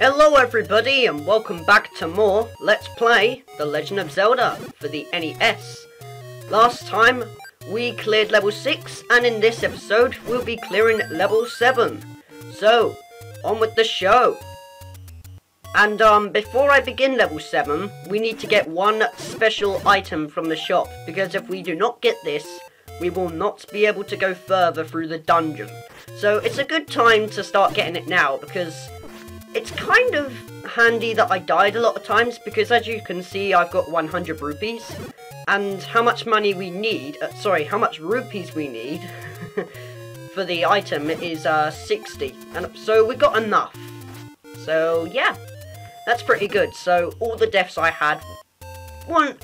Hello everybody and welcome back to more Let's Play The Legend of Zelda for the NES. Last time we cleared level 6 and in this episode we'll be clearing level 7. So, on with the show. And um, before I begin level 7, we need to get one special item from the shop because if we do not get this, we will not be able to go further through the dungeon. So it's a good time to start getting it now because it's kind of handy that I died a lot of times because as you can see I've got 100 rupees and how much money we need, uh, sorry, how much rupees we need for the item is uh, 60 and so we got enough. So yeah, that's pretty good. So all the deaths I had weren't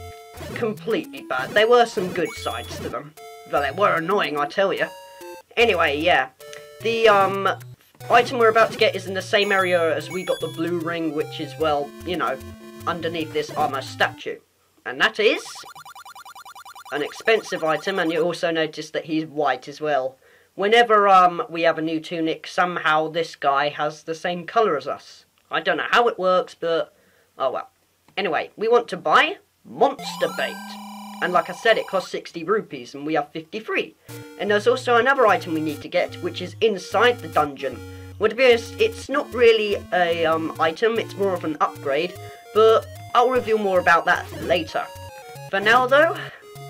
completely bad. There were some good sides to them. But they were annoying, I tell you. Anyway, yeah. The um item we're about to get is in the same area as we got the blue ring, which is, well, you know, underneath this armor statue. And that is an expensive item, and you also notice that he's white as well. Whenever um we have a new tunic, somehow this guy has the same colour as us. I don't know how it works, but oh well. Anyway, we want to buy Monster Bait. And like I said, it costs 60 rupees, and we have 53. And there's also another item we need to get, which is inside the dungeon. Well, to be honest, it's not really a um, item, it's more of an upgrade, but I'll reveal more about that later. For now, though,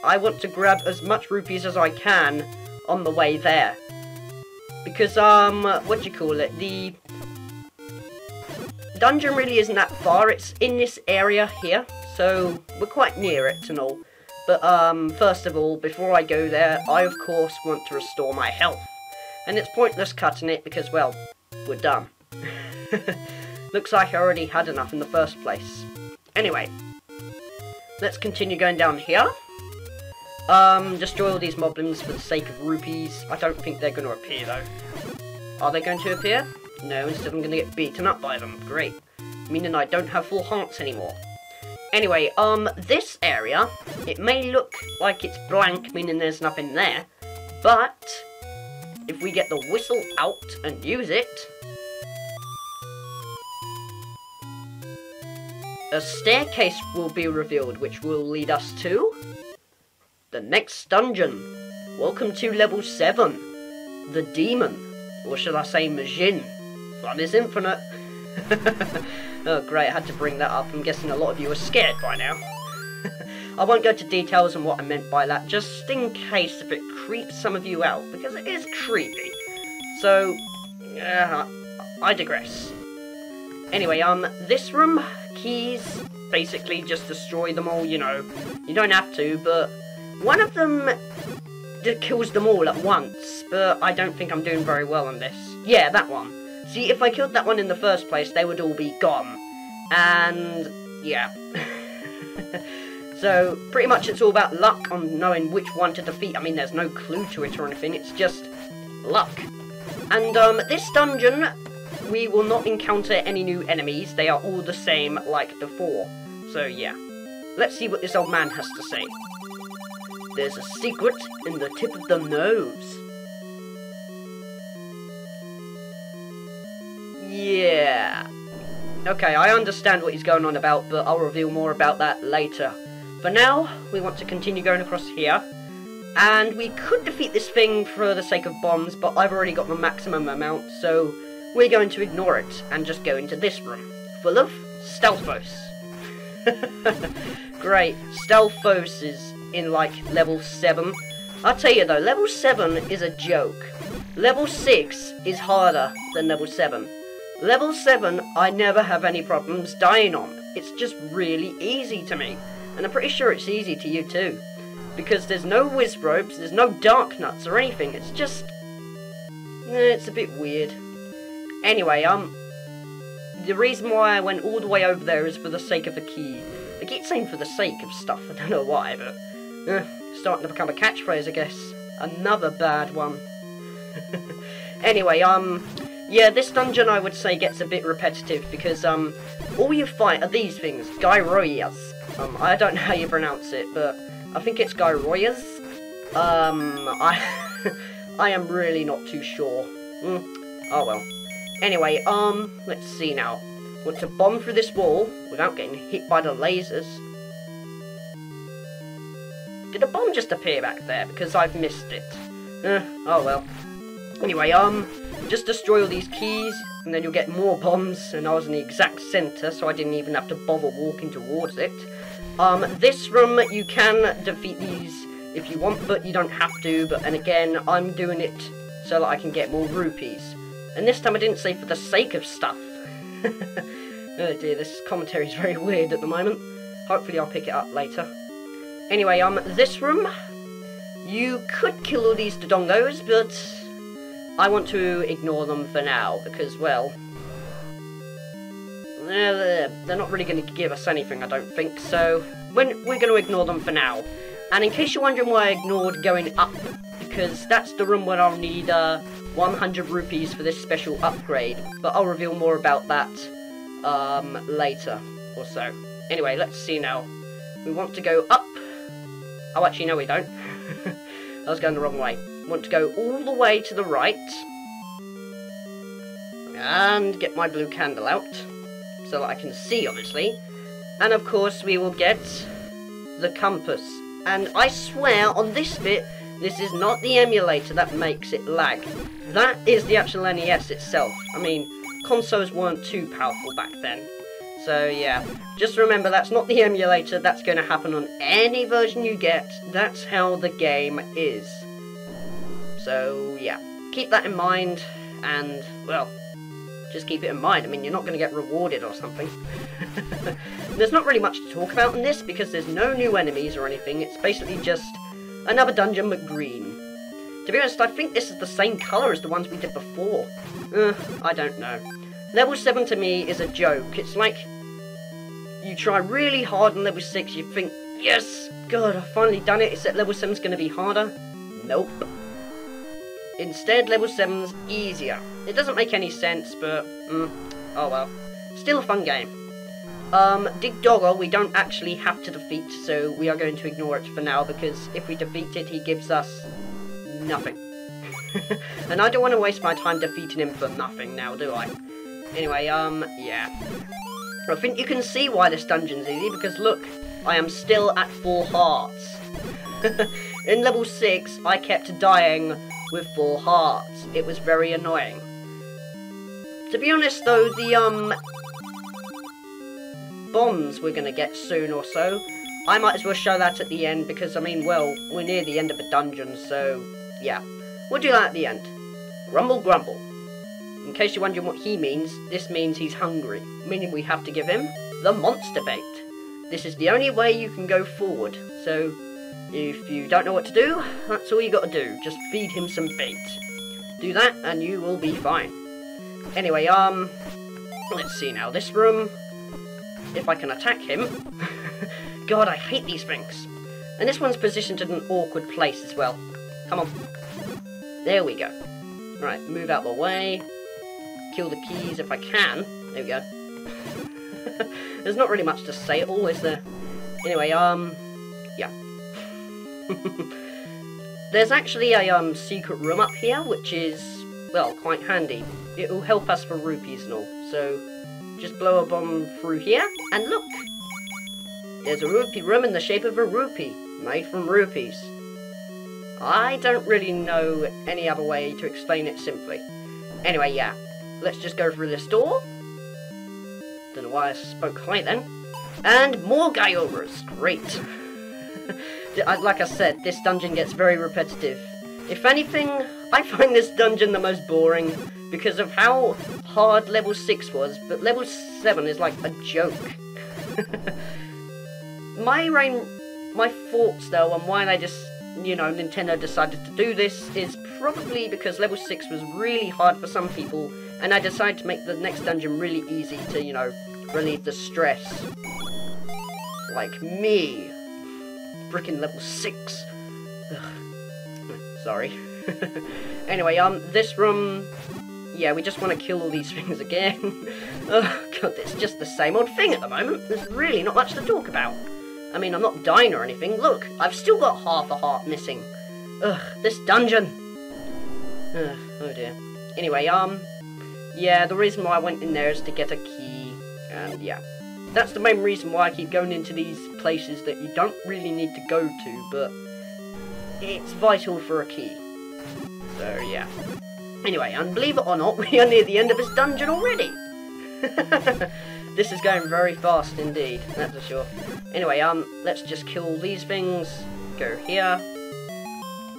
I want to grab as much rupees as I can on the way there. Because, um, what do you call it? The dungeon really isn't that far, it's in this area here, so we're quite near it and all. But um, first of all, before I go there, I of course want to restore my health. And it's pointless cutting it because, well, we're done. Looks like I already had enough in the first place. Anyway, let's continue going down here. Um, destroy all these moblins for the sake of rupees. I don't think they're going to appear though. Are they going to appear? No, instead I'm going to get beaten up by them. Great. Meaning I don't have full hearts anymore. Anyway, um, this area, it may look like it's blank, meaning there's nothing there, but if we get the whistle out and use it, a staircase will be revealed, which will lead us to the next dungeon. Welcome to level 7, the demon, or should I say Majin. Fun is infinite. Oh great, I had to bring that up. I'm guessing a lot of you are scared by now. I won't go to details on what I meant by that, just in case if it creeps some of you out, because it is creepy. So, yeah, I digress. Anyway, um, this room, Keese, basically just destroy them all, you know. You don't have to, but one of them kills them all at once, but I don't think I'm doing very well on this. Yeah, that one. See, if I killed that one in the first place, they would all be gone. And, yeah. so, pretty much it's all about luck on knowing which one to defeat. I mean, there's no clue to it or anything, it's just luck. And, um, this dungeon, we will not encounter any new enemies. They are all the same like before. So, yeah. Let's see what this old man has to say. There's a secret in the tip of the nose. Yeah. Okay, I understand what he's going on about, but I'll reveal more about that later. For now, we want to continue going across here. And we could defeat this thing for the sake of bombs, but I've already got the maximum amount, so we're going to ignore it and just go into this room, full of Stalfos. Great, Stalfos is in like level 7. I'll tell you though, level 7 is a joke. Level 6 is harder than level 7. Level 7, I never have any problems dying on. It's just really easy to me. And I'm pretty sure it's easy to you too. Because there's no Wizzrobes, there's no Darknuts or anything. It's just... Eh, it's a bit weird. Anyway, um... The reason why I went all the way over there is for the sake of the key. I keep saying for the sake of stuff, I don't know why, but... Eh, starting to become a catchphrase, I guess. Another bad one. anyway, um... Yeah, this dungeon I would say gets a bit repetitive because um, all you fight are these things, Gyroyas. Um, I don't know how you pronounce it, but I think it's Gyroyas. Um, I I am really not too sure. Mm, oh well. Anyway, um, let's see now. want to bomb through this wall without getting hit by the lasers. Did a bomb just appear back there? Because I've missed it. Uh, oh well. Anyway, um, just destroy all these Keese, and then you'll get more bombs, and I was in the exact centre, so I didn't even have to bother walking towards it. Um, this room, you can defeat these if you want, but you don't have to, but, and again, I'm doing it so that I can get more rupees. And this time I didn't say for the sake of stuff. oh dear, this commentary is very weird at the moment. Hopefully I'll pick it up later. Anyway, um, this room, you could kill all these Dodongos, but I want to ignore them for now, because, well, they're, not really going to give us anything, I don't think, so when, we're going to ignore them for now. And in case you're wondering why I ignored going up, because that's the room where I'll need uh, 100 rupees for this special upgrade, but I'll reveal more about that um, later or so. Anyway, let's see now. We want to go up Oh, actually, no, we don't. I was going the wrong way. Want to go all the way to the right. And get my blue candle out. So that I can see, obviously. And of course, we will get the compass. And I swear, on this bit, this is not the emulator that makes it lag. That is the actual NES itself. I mean, consoles weren't too powerful back then. So yeah, just remember that's not the emulator, that's going to happen on any version you get, that's how the game is. So yeah, keep that in mind, and well, just keep it in mind, I mean you're not going to get rewarded or something. there's not really much to talk about in this because there's no new enemies or anything, it's basically just another dungeon but green. To be honest, I think this is the same colour as the ones we did before. Uh, I don't know. Level 7 to me is a joke. It's like you try really hard on level 6, you think, yes, good, I've finally done it, except level 7's going to be harder. Nope. Instead, level 7's easier. It doesn't make any sense, but, mm, oh well. Still a fun game. Um, Digdogger we don't actually have to defeat, so we are going to ignore it for now, because if we defeat it, he gives us nothing. and I don't want to waste my time defeating him for nothing now, do I? Anyway, um, yeah. I think you can see why this dungeon's easy, because look, I am still at 4 hearts. In level 6, I kept dying with 4 hearts. It was very annoying. To be honest though, the, um, bombs we're going to get soon or so, I might as well show that at the end, because, I mean, well, we're near the end of the dungeon, so, yeah. We'll do that at the end. Grumble, grumble. In case you're wondering what he means, this means he's hungry, meaning we have to give him the monster bait. This is the only way you can go forward, so if you don't know what to do, that's all you got to do, just feed him some bait. Do that and you will be fine. Anyway, um, let's see now, this room, if I can attack him, God, I hate these things. And this one's positioned in an awkward place as well. Come on. There we go. Right, move out of the way kill the Keese if I can. There we go. There's not really much to say at all, is there? Anyway, um. There's actually a um secret room up here, which is, well, quite handy. It will help us for rupees and all. So, just blow a bomb through here, and look! There's a rupee room in the shape of a rupee, made from rupees. I don't really know any other way to explain it simply. Anyway, yeah, Let's just go through this door. Don't know why I spoke high then. And more Kyogres. Great. Uh, like I said, this dungeon gets very repetitive. If anything, I find this dungeon the most boring because of how hard level 6 was, but level 7 is like a joke. my rain, my thoughts though on why they just, you know, Nintendo decided to do this is probably because level 6 was really hard for some people and I decided to make the next dungeon really easy to, you know, relieve the stress. Like me. Freaking level 6. Ugh. Sorry. anyway, um, this room... Yeah, we just want to kill all these things again. oh, God, it's just the same old thing at the moment. There's really not much to talk about. I mean, I'm not dying or anything. Look, I've still got half a heart missing. Ugh, this dungeon. Ugh, oh dear. Anyway, um, yeah, the reason why I went in there is to get a key. And yeah, that's the main reason why I keep going into these places that you don't really need to go to, but it's vital for a key. So yeah. Anyway, and believe it or not, we are near the end of this dungeon already. this is going very fast indeed, that's for sure. Anyway, um, let's just kill these things. Go here.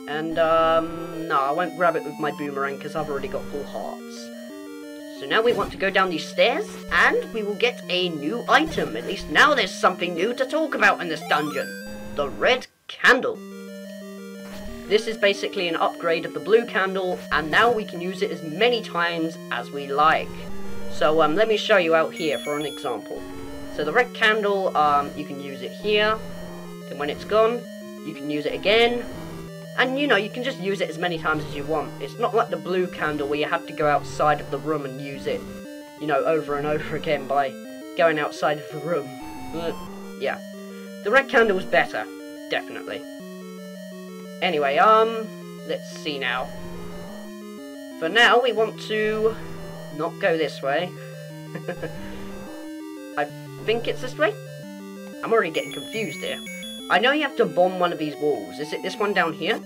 And, um, no, I won't grab it with my boomerang because I've already got full hearts. So now we want to go down these stairs, and we will get a new item. At least now there's something new to talk about in this dungeon. The red candle. This is basically an upgrade of the blue candle, and now we can use it as many times as we like. So um, let me show you out here for an example. So the red candle, um, you can use it here, then when it's gone, you can use it again, and you know, you can just use it as many times as you want. It's not like the blue candle where you have to go outside of the room and use it, you know, over and over again by going outside of the room. But, yeah. The red candle is better, definitely. Anyway, um, let's see now. For now, we want to not go this way. I think it's this way? I'm already getting confused here. I know you have to bomb one of these walls. Is it this one down here?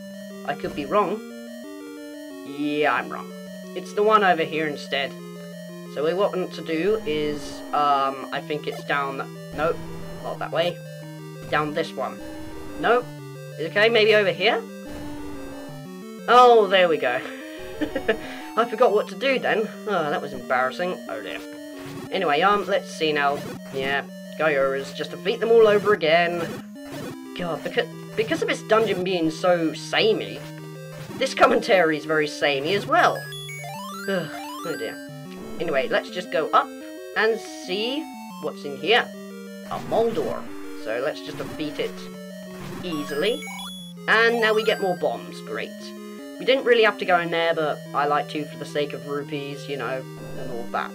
I could be wrong. Yeah, I'm wrong. It's the one over here instead. So what we want to do is, um, I think it's down, nope, not that way. Down this one. Nope. Okay, maybe over here? Oh, there we go. I forgot what to do then. Oh, that was embarrassing. Oh dear. Anyway, um, let's see now. Yeah, Gaiura's just defeat them all over again. God, because, because of its dungeon being so samey, this commentary is very samey as well. Ugh, oh dear. Anyway, let's just go up and see what's in here. A Moldorm. So let's just defeat it easily. And now we get more bombs. Great. We didn't really have to go in there, but I like to for the sake of rupees, you know, and all that.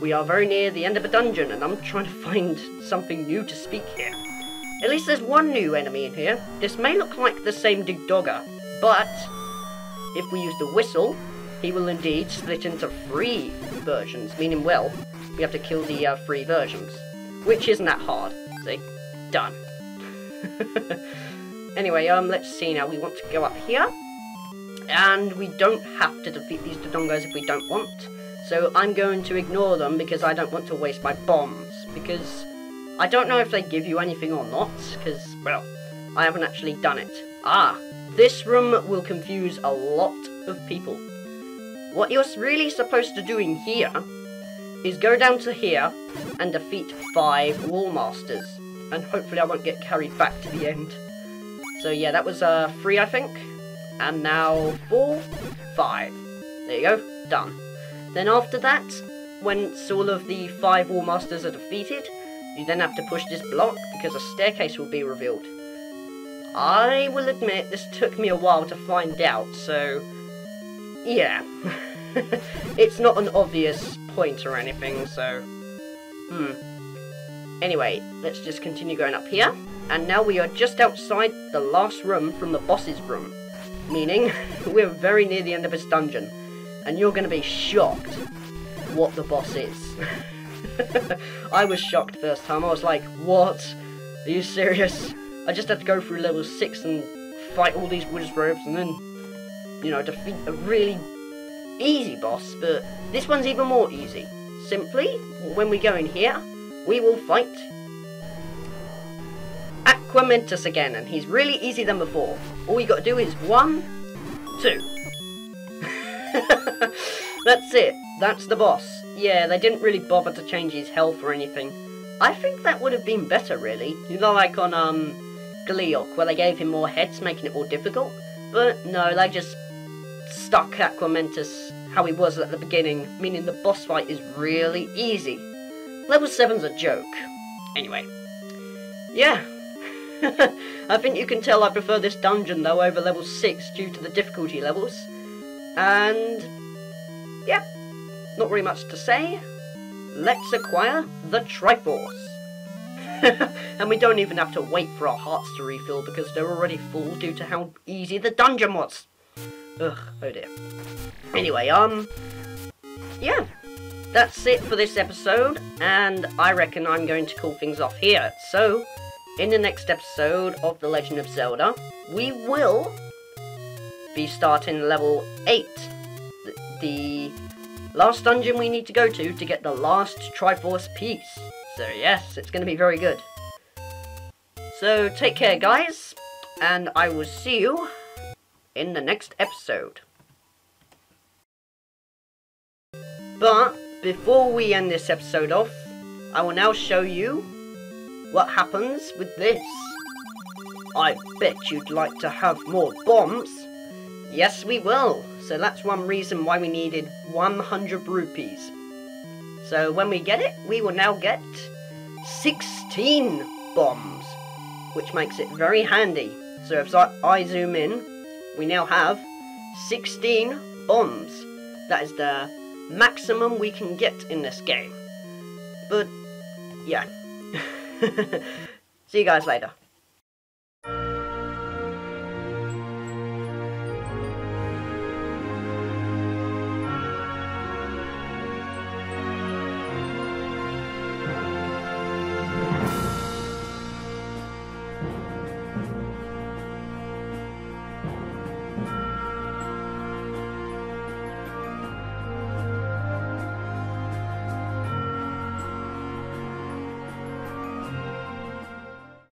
We are very near the end of a dungeon, and I'm trying to find something new to speak here. At least there's one new enemy in here. This may look like the same Digdogger, but if we use the whistle, he will indeed split into three versions, meaning, well, we have to kill the uh, three versions. Which isn't that hard. See? Done. anyway, um, let's see now. We want to go up here. And we don't have to defeat these Dodongos if we don't want. So I'm going to ignore them because I don't want to waste my bombs. Because I don't know if they give you anything or not, because, well, I haven't actually done it. Ah, this room will confuse a lot of people. What you're really supposed to do in here is go down to here and defeat five Wall Masters. And hopefully I won't get carried back to the end. So yeah, that was uh, three, I think. And now four, five. There you go, done. Then after that, once all of the five Wall Masters are defeated, you then have to push this block because a staircase will be revealed. I will admit this took me a while to find out, so yeah. it's not an obvious point or anything, so hmm. Anyway, let's just continue going up here. And now we are just outside the last room from the boss's room. Meaning, we're very near the end of this dungeon. And you're going to be shocked what the boss is. I was shocked first time. I was like, what? Are you serious? I just had to go through level 6 and fight all these Wizzrobes and then, you know, defeat a really easy boss, but this one's even more easy. Simply, when we go in here, we will fight Aquamentus again, and he's really easy than before. All you gotta do is one, two. That's it. That's the boss. Yeah, they didn't really bother to change his health or anything. I think that would have been better, really. You know, like on, um, Gleeok, where they gave him more heads, making it more difficult. But no, they just stuck Aquamentus how he was at the beginning, meaning the boss fight is really easy. Level 7's a joke. Anyway. Yeah. I think you can tell I prefer this dungeon, though, over level 6 due to the difficulty levels. And... Yeah, not really much to say. Let's acquire the Triforce. and we don't even have to wait for our hearts to refill because they're already full due to how easy the dungeon was. Ugh, oh dear. Anyway, um, yeah. that's it for this episode, and I reckon I'm going to call things off here. So, in the next episode of The Legend of Zelda, we will be starting level 8. The last dungeon we need to go to to get the last Triforce piece. So yes, it's going to be very good. So take care guys, and I will see you in the next episode. But before we end this episode off, I will now show you what happens with this. I bet you'd like to have more bombs. Yes, we will. So that's one reason why we needed 100 rupees. So when we get it, we will now get 16 bombs, which makes it very handy. So if I zoom in, we now have 16 bombs. That is the maximum we can get in this game. But, yeah. See you guys later.